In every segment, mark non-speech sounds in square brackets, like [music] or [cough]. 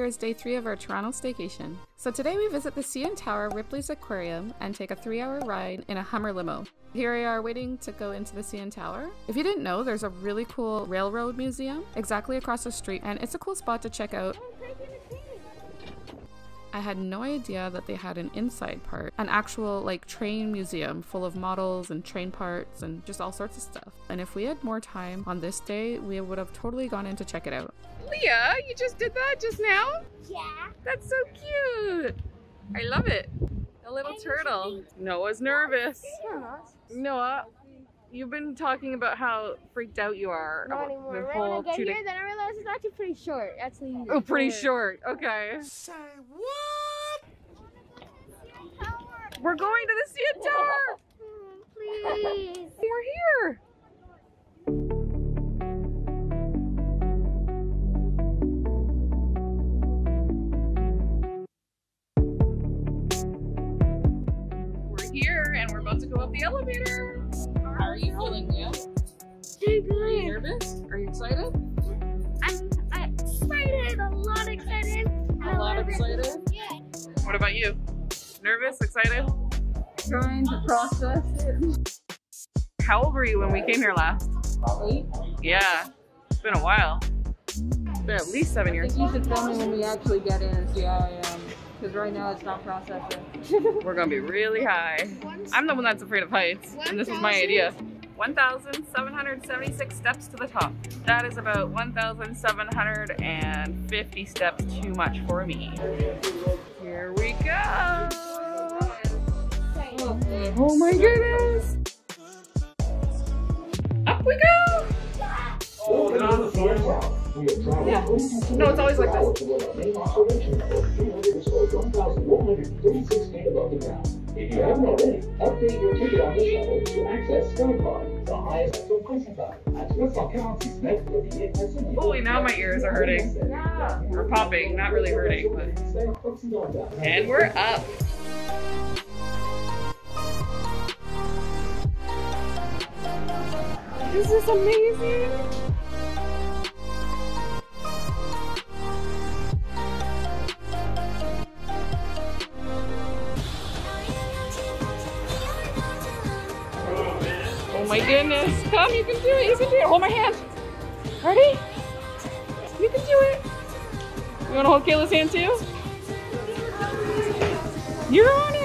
Here is day three of our Toronto staycation. So today we visit the CN Tower, Ripley's Aquarium, and take a three hour ride in a Hummer limo. Here we are waiting to go into the CN Tower. If you didn't know, there's a really cool railroad museum exactly across the street, and it's a cool spot to check out. I had no idea that they had an inside part, an actual like train museum full of models and train parts and just all sorts of stuff. And if we had more time on this day, we would have totally gone in to check it out. Leah, you just did that just now? Yeah. That's so cute. I love it. A little turtle. Noah's nervous. Noah, you've been talking about how freaked out you are Not about anymore. the Right whole when I get here, then I realized it's actually pretty short. Actually. Oh, pretty short. Okay. Say what? We're going to the CN Tower. Please. [laughs] We're here. We're here and we're about to go up the elevator. Excited? I'm, I'm excited. A lot excited. A lot excited? Yeah. What about you? Nervous? Excited? trying to process it. How old were you when we came here last? Eight. Yeah, it's been a while. It's been at least seven I years. think you should film me when we actually get in and see how I am. Because right now it's not processing. We're gonna be really high. I'm the one that's afraid of heights, and this was my idea. 1,776 steps to the top. That is about 1,750 steps too much for me. Here we go! Oh my goodness! Up we go! Yeah. No, it's always like this. If you haven't already, update your ticket on this level to access SkyPod, the highest actual pricing power. À 346 mètres de billets. Holy, now my ears are hurting. Or popping, not really hurting, but. And we're up. This is amazing. My goodness. Come, you can do it. You can do it. Hold my hand. Ready? You can do it. You want to hold Kayla's hand too? You're on it.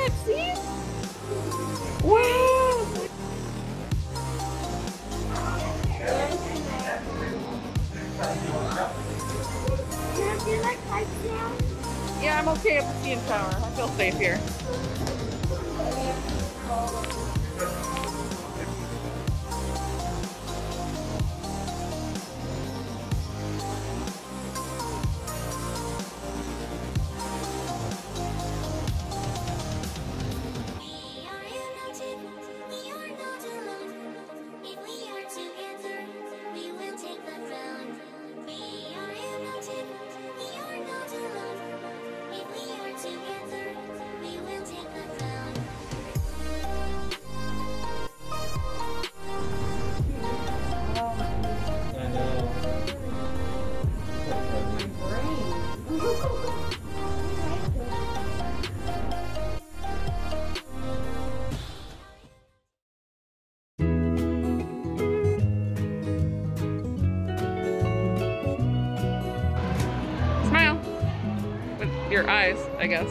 Your eyes, I guess.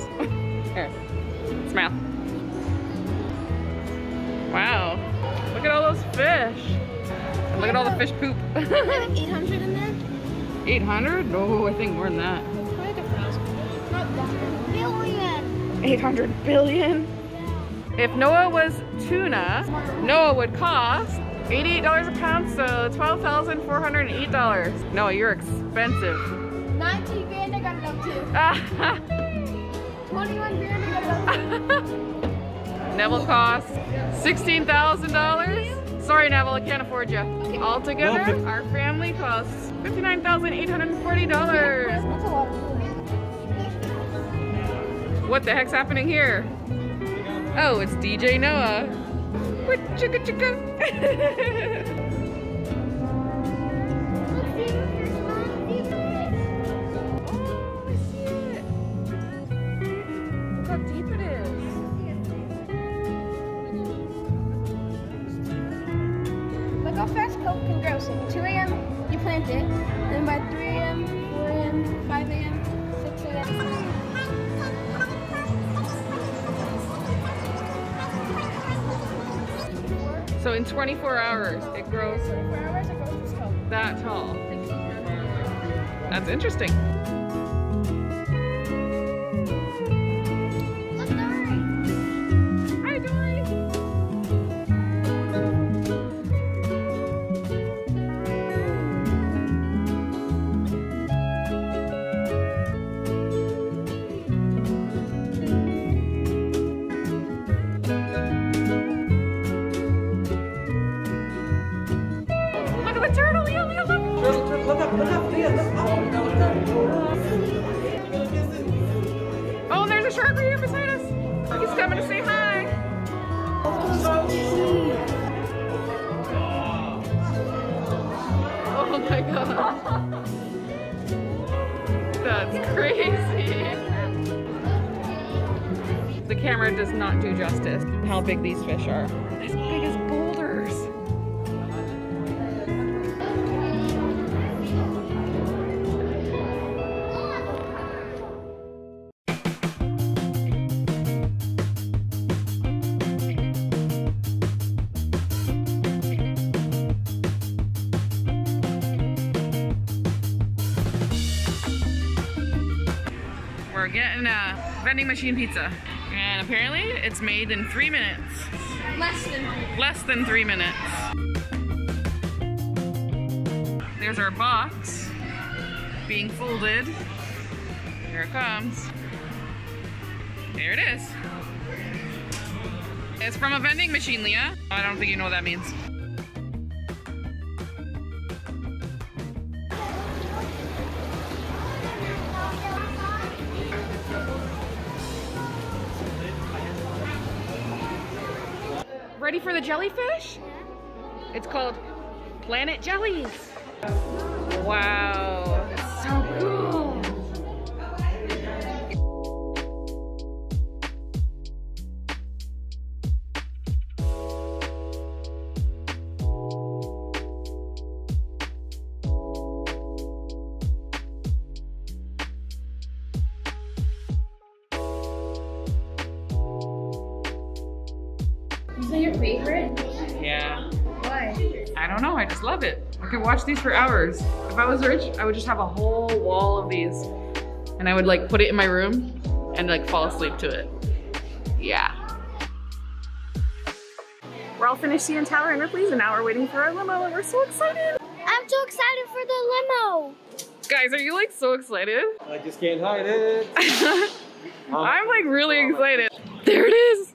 Here. Smile. Wow. Look at all those fish. And look at all the fish poop. [laughs] 800 in there? 800? No, I think more than that. Not that. Billion. 800 billion? If Noah was tuna, Noah would cost $88 a pound, so $12,408. Noah, you're expensive. [laughs] Neville costs $16,000. Sorry, Neville, I can't afford you. Altogether, our family costs $59,840. That's a lot of money. What the heck's happening here? Oh, it's DJ Noah. What chicka chicka? [laughs] So 2 a.m. you plant it, then by 3 a.m., 4 a.m., 5 a.m., 6 a.m. So in 24 hours, it grows 24 hours it grows that tall. That's interesting. Oh my god. That's crazy. The camera does not do justice how big these fish are. We're getting a vending machine pizza. And apparently it's made in three minutes. Less than Less than three minutes. There's our box being folded. Here it comes. There it is. It's from a vending machine, Leah. I don't think you know what that means. For the jellyfish? It's called Planet Jellies. Wow, Is that your favorite? Yeah. Why? I don't know, I just love it. I could watch these for hours. If I was rich, I would just have a whole wall of these. And I would like put it in my room and like fall asleep to it. Yeah. We're all finished CN Tower and Ripley's and now we're waiting for our limo and we're so excited. I'm so excited for the limo. Guys, are you like so excited? I just can't hide it. [laughs] I'm like really oh excited. There it is.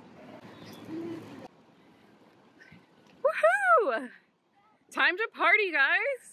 Time to party, guys.